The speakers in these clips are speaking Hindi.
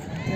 Thank.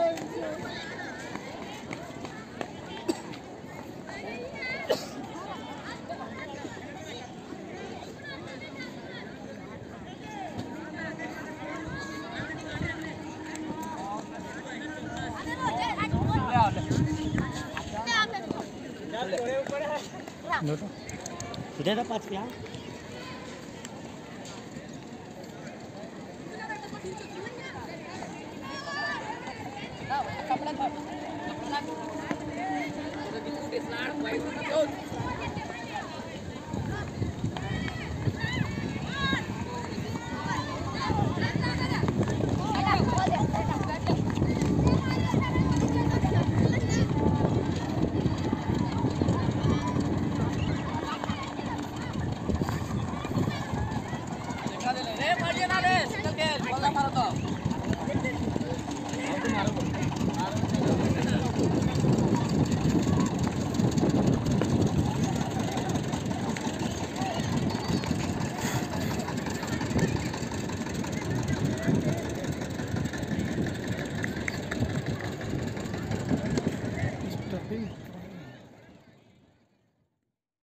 अविनाश तो पाच प्या